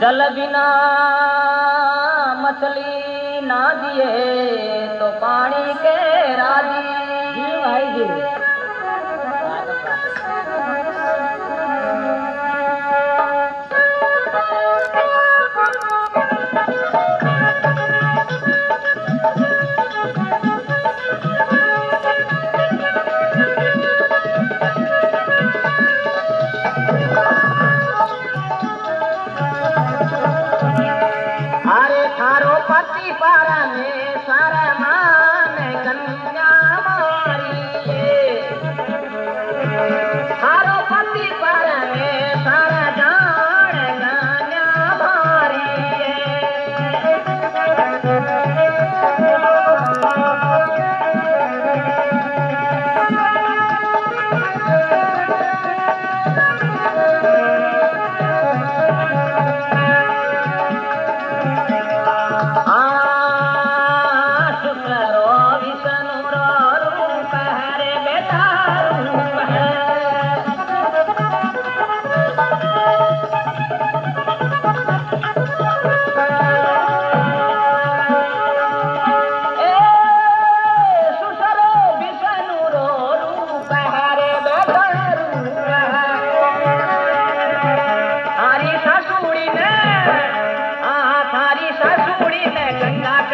जल बिना मछली ना दिए तो पानी के राज़ी। भाई जी। आरो पति परमेश्वर मान गंगा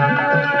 Música